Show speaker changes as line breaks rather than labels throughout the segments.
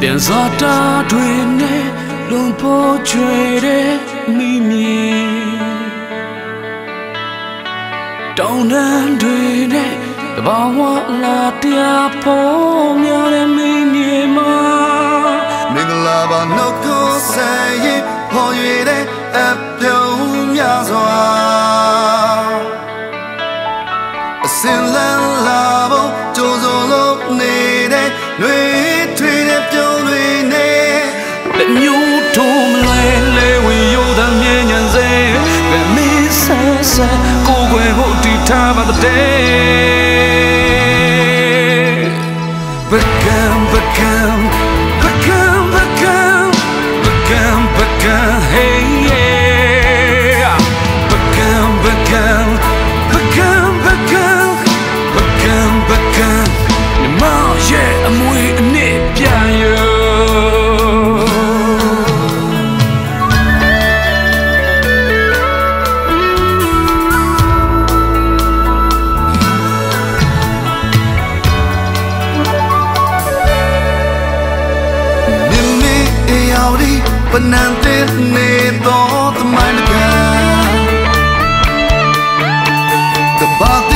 ပြန်စွာတာတွေနဲ့လုံပေါ်ချွေတဲ့မိမြေတောင်းတန်းတွေနဲ့တဘာဝလာတရားပေါ်များတဲ့မိမြေမှာ
မင်္ဂလာပါနှုတ်ကိုဆက်ရင်ပေါ်ရွေတဲ့အပြုံး
ဆဆကိုယ်ွယ်ဖို့တီထားပါတဲ့ဘကံဘကံဘကံ រីប៉ុណ្ណាទេនេតតមនកាតបាក់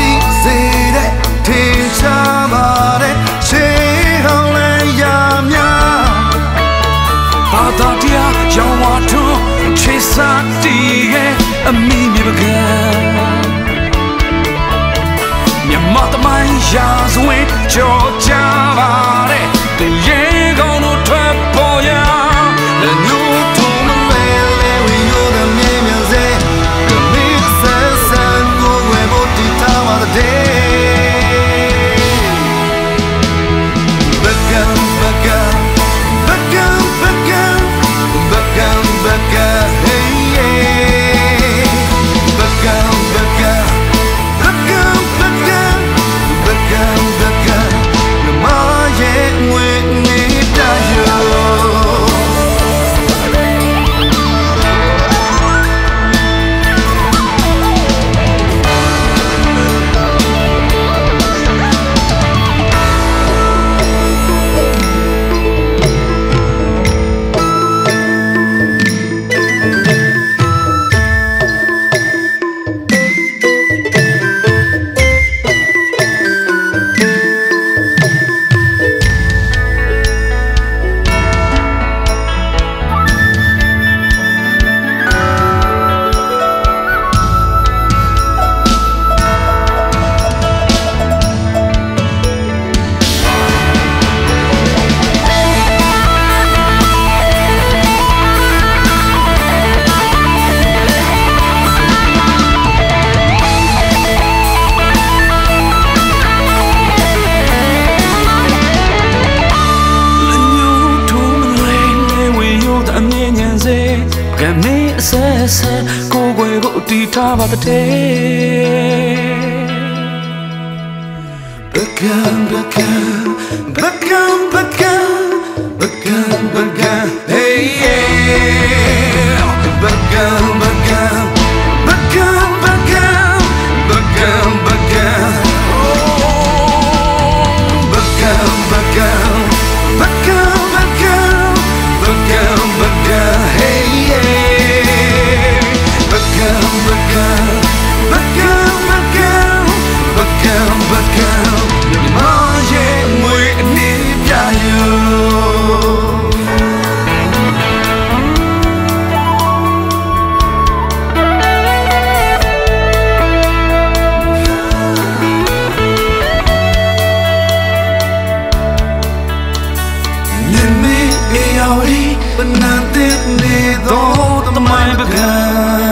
ကမေးအဆက်ဆက်ကိုယ်ွယ်ကိုတီထားပါတဲ့ဘကံဘကံဘကံဘကံဘကံဘကံ hey yeah ဘကံ
ပြော်ဒီပ
နန်တဲ့နေတော့တမို
င်းပကံ